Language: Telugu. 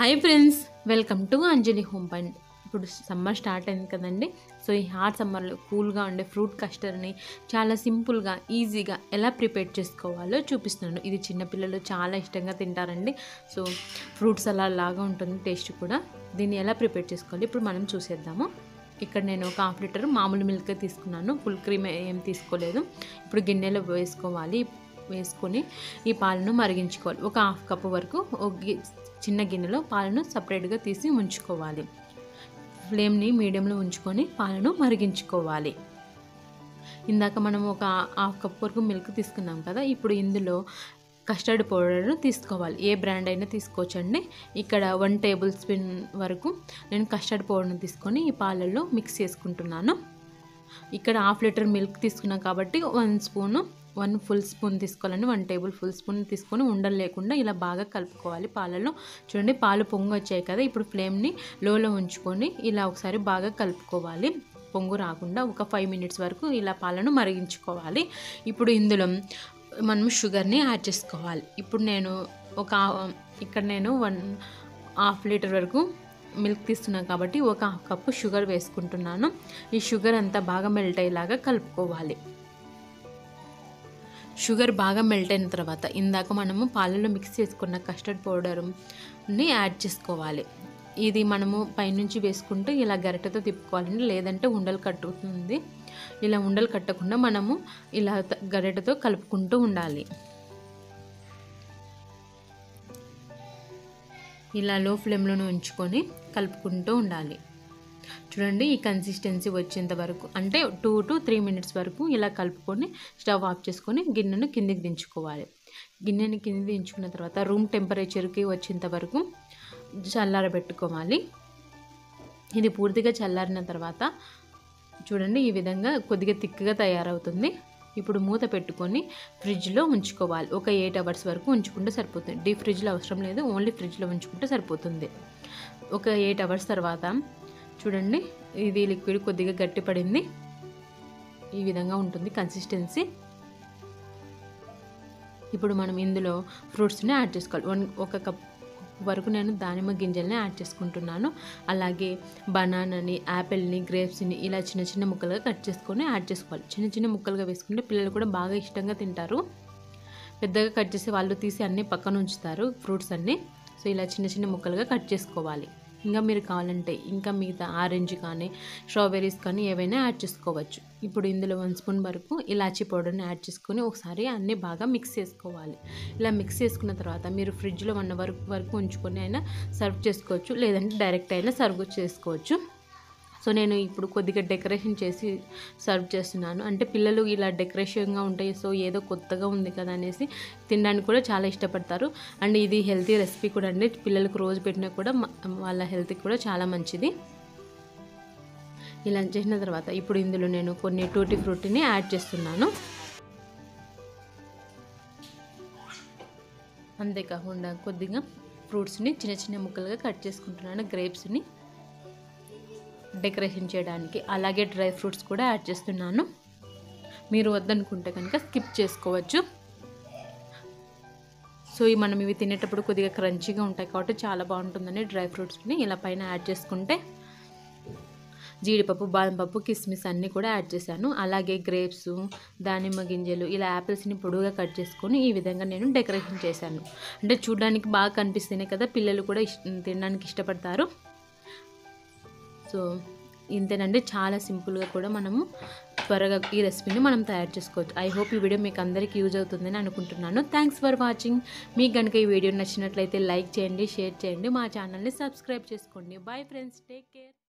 Hi friends welcome to Anjali home point ఇప్పుడు సమ్మర్ స్టార్ట్ అయింది కదండి. సో ఈ హాట్ సమ్మర్లో కూల్గా ఉండే ఫ్రూట్ కస్టర్ని చాలా సింపుల్గా ఈజీగా ఎలా ప్రిపేర్ చేసుకోవాలో చూపిస్తున్నాను. ఇది చిన్నపిల్లలు చాలా ఇష్టంగా తింటారండి. సో ఫ్రూట్స్ అలా లాగా ఉంటుంది టేస్ట్ కూడా. దీన్ని ఎలా ప్రిపేర్ చేసుకోవాలి? ఇప్పుడు మనం చూసేద్దాము. ఇక్కడ నేను ఒక హాఫ్ లీటర్ మామూలు మిల్క్ తీసుకున్నాను. ఫుల్ క్రీమ్ ఏం తీసుకోలేదు. ఇప్పుడు గిన్నెలో వేసుకోవాలి. వేసుకొని ఈ పాలను మరిగించుకోవాలి. ఒక హాఫ్ కప్ వరకు ఒక చిన్న గిన్నెలో పాలను సపరేట్గా తీసి ఉంచుకోవాలి. ఫ్లేమ్ని మీడియంలో ఉంచుకొని పాలను మరిగించుకోవాలి. ఇందాక మనం ఒక హాఫ్ కప్ వరకు మిల్క్ తీసుకున్నాం కదా ఇప్పుడు ఇందులో కస్టర్డ్ పౌడర్ తీసుకోవాలి. ఏ బ్రాండ్ అయినా తీసుకోవచ్చండి. ఇక్కడ వన్ టేబుల్ స్పూన్ వరకు నేను కస్టర్డ్ పౌడర్ని తీసుకొని ఈ పాలల్లో మిక్స్ చేసుకుంటున్నాను. ఇక్కడ హాఫ్ లీటర్ మిల్క్ తీసుకున్నాం కాబట్టి one spoon one full spoon తీసుకోవాలండి. వన్ టేబుల్ ఫుల్ స్పూన్ తీసుకొని ఉండలు లేకుండా ఇలా బాగా కలుపుకోవాలి పాలలో చూడండి పాలు పొంగు వచ్చాయి కదా ఇప్పుడు ఫ్లేమ్ని లోలో ఉంచుకొని ఇలా ఒకసారి బాగా కలుపుకోవాలి. పొంగు రాకుండా ఒక ఫైవ్ మినిట్స్ వరకు ఇలా పాలను మరిగించుకోవాలి. ఇప్పుడు ఇందులో మనం షుగర్ని యాడ్ చేసుకోవాలి. ఇప్పుడు నేను ఒక ఇక్కడ నేను వన్ హాఫ్ లీటర్ వరకు మిల్క్ తీస్తున్నాను కాబట్టి ఒక హాఫ్ కప్పు షుగర్ వేసుకుంటున్నాను. ఈ షుగర్ అంతా బాగా మెల్ట్ అయ్యేలాగా కలుపుకోవాలి. షుగర్ బాగా మెల్ట్ అయిన తర్వాత ఇందాక మనము పాలలో మిక్స్ చేసుకున్న కస్టర్డ్ పౌడర్ని యాడ్ చేసుకోవాలి. ఇది మనము పైనుంచి వేసుకుంటూ ఇలా గరిటెతో తిప్పుకోవాలండి. లేదంటే ఉండలు కట్టుతుంది. ఇలా ఉండలు కట్టకుండా మనము ఇలా గరిటతో గరిటెతో కలుపుకుంటూ ఉండాలి. ఇలా లో ఫ్లేమ్లోనే ఉంచుకొని కలుపుకుంటూ ఉండాలి. చూడండి ఈ కన్సిస్టెన్సీ వచ్చేంత వరకు అంటే టూ టు త్రీ మినిట్స్ వరకు ఇలా కలుపుకొని స్టవ్ ఆఫ్ చేసుకొని గిన్నెను కిందికి దించుకోవాలి. గిన్నెని కిందికి దించుకున్న తర్వాత రూమ్ టెంపరేచర్కి వచ్చేంత వరకు చల్లారబెట్టుకోవాలి. ఇది పూర్తిగా చల్లారిన తర్వాత చూడండి ఈ విధంగా కొద్దిగా తిక్కగా తయారవుతుంది. ఇప్పుడు మూత పెట్టుకొని ఫ్రిడ్జ్లో ఉంచుకోవాలి. ఒక ఎయిట్ అవర్స్ వరకు ఉంచుకుంటే సరిపోతుంది. డీప్ ఫ్రిడ్జ్లో అవసరం లేదు ఓన్లీ ఫ్రిడ్జ్లో ఉంచుకుంటే సరిపోతుంది. ఒక ఎయిట్ అవర్స్ తర్వాత చూడండి ఇది లిక్విడ్ కొద్దిగా గట్టిపడింది. ఈ విధంగా ఉంటుంది కన్సిస్టెన్సీ ఇప్పుడు మనం ఇందులో ఫ్రూట్స్ని యాడ్ చేసుకోవాలి. వన్ ఒక కప్ వరకు నేను దానిమ్మ గింజల్ని యాడ్ చేసుకుంటున్నాను. అలాగే బనానాని యాపిల్ని గ్రేప్స్ని ఇలా చిన్న చిన్న ముక్కలుగా కట్ చేసుకొని యాడ్ చేసుకోవాలి. చిన్న చిన్న ముక్కలుగా వేసుకుంటే పిల్లలు కూడా బాగా ఇష్టంగా తింటారు. పెద్దగా కట్ చేసి వాళ్ళు తీసి అన్నీ పక్కన ఉంచుతారు ఫ్రూట్స్ అన్నీ. సో ఇలా చిన్న చిన్న ముక్కలుగా కట్ చేసుకోవాలి. ఇంకా మీరు కావాలంటే ఇంకా మిగతా ఆరెంజ్ కానీ స్ట్రాబెర్రీస్ కానీ ఏవైనా యాడ్ చేసుకోవచ్చు. ఇప్పుడు ఇందులో వన్ స్పూన్ వరకు ఇలాచీ పౌడర్ని యాడ్ చేసుకొని ఒకసారి అన్నీ బాగా మిక్స్ చేసుకోవాలి. ఇలా మిక్స్ చేసుకున్న తర్వాత మీరు ఫ్రిడ్జ్లో వన్ వరకు వరకు ఉంచుకొని అయినా సర్వ్ చేసుకోవచ్చు. లేదంటే డైరెక్ట్ అయినా సర్వ్ చేసుకోవచ్చు. సో నేను ఇప్పుడు కొద్దిగా డెకరేషన్ చేసి సర్వ్ చేస్తున్నాను. అంటే పిల్లలు ఇలా డెకరేషన్గా ఉంటాయి సో ఏదో కొత్తగా ఉంది కదా అనేసి తినడానికి కూడా చాలా ఇష్టపడతారు. అండ్ ఇది హెల్తీ రెసిపీ కూడా అండి. పిల్లలకు రోజు పెట్టినా కూడా వాళ్ళ హెల్త్కి కూడా చాలా మంచిది. ఇలా చేసిన తర్వాత ఇప్పుడు ఇందులో నేను కొన్ని టూటీ ఫ్రూటీని యాడ్ చేస్తున్నాను. అంతేకాకుండా కొద్దిగా ఫ్రూట్స్ని చిన్న చిన్న ముక్కలుగా కట్ చేసుకుంటున్నాను గ్రేప్స్ని. డెకరేషన్ చేయడానికి అలాగే డ్రై ఫ్రూట్స్ కూడా యాడ్ చేస్తున్నాను. మీరు వద్దనుకుంటే కనుక స్కిప్ చేసుకోవచ్చు. సో ఇవి మనం ఇవి తినేటప్పుడు కొద్దిగా క్రంచీగా ఉంటాయి కాబట్టి చాలా బాగుంటుందని డ్రై ఫ్రూట్స్ని. ఇలా పైన యాడ్ చేసుకుంటే జీడిపప్పు బాదం పప్పు కిస్మిస్ అన్నీ కూడా యాడ్ చేశాను. అలాగే గ్రేప్స్ దానిమ్మ గింజలు ఇలా యాపిల్స్ని పొడుగుగా కట్ చేసుకొని ఈ విధంగా నేను డెకరేషన్ చేశాను. అంటే చూడడానికి బాగా కనిపిస్తేనే కదా పిల్లలు కూడా ఇష్ తినడానికి ఇష్టపడతారు. సో ఇంతేనండి చాలా సింపుల్గా కూడా మనము త్వరగా ఈ రెసిపీని మనం తయారు చేసుకోవచ్చు. ఐ హోప్ ఈ వీడియో మీకు అందరికీ యూజ్ అవుతుందని అనుకుంటున్నాను. థ్యాంక్స్ ఫర్ వాచింగ్ మీకు కనుక ఈ వీడియో నచ్చినట్లయితే లైక్ చేయండి షేర్ చేయండి మా ఛానల్ని సబ్స్క్రైబ్ చేసుకోండి. Bye friends take care